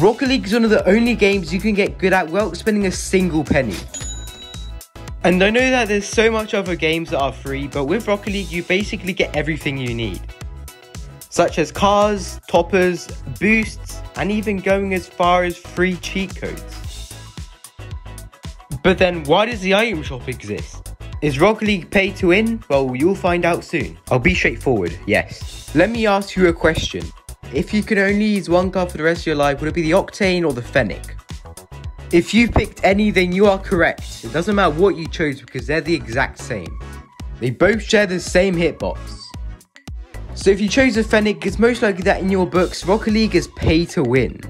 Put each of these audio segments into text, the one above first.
Rocket League is one of the only games you can get good at without spending a single penny. And I know that there's so much other games that are free, but with Rocket League you basically get everything you need. Such as cars, toppers, boosts, and even going as far as free cheat codes. But then why does the item shop exist? Is Rocket League pay to win? Well, you'll find out soon. I'll be straightforward, yes. Let me ask you a question. If you could only use one car for the rest of your life, would it be the Octane or the Fennec? If you picked any, then you are correct. It doesn't matter what you chose because they're the exact same. They both share the same hitbox. So if you chose the Fennec, it's most likely that in your books, Rocket League is pay to win.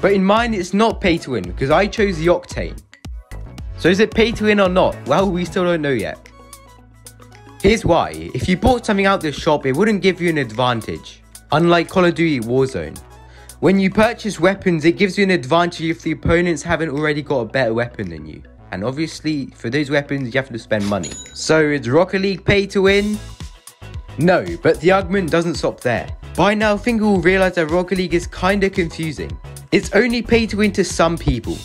But in mine, it's not pay to win because I chose the Octane. So is it pay to win or not? Well, we still don't know yet. Here's why. If you bought something out of the shop, it wouldn't give you an advantage. Unlike Call of Duty Warzone. When you purchase weapons, it gives you an advantage if the opponents haven't already got a better weapon than you. And obviously, for those weapons, you have to spend money. So is Rocket League pay to win? No, but the argument doesn't stop there. By now, think will realise that Rocket League is kinda confusing. It's only pay to win to some people.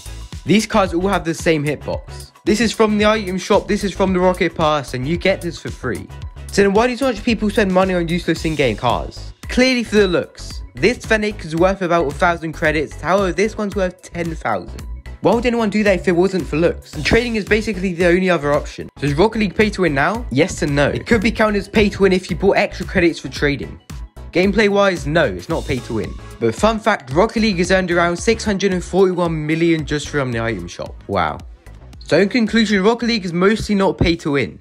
These cards all have the same hitbox. This is from the item shop, this is from the Rocket Pass, and you get this for free. So then why do so much people spend money on useless in-game cars? Clearly for the looks. This Fennec is worth about a 1000 credits, however this one's worth 10,000. Why would anyone do that if it wasn't for looks? And trading is basically the only other option. Does Rocket League pay to win now? Yes and no. It could be counted as pay to win if you bought extra credits for trading. Gameplay wise, no, it's not pay to win. But fun fact, Rocket League has earned around 641 million just from the item shop. Wow. So in conclusion, Rocket League is mostly not pay to win.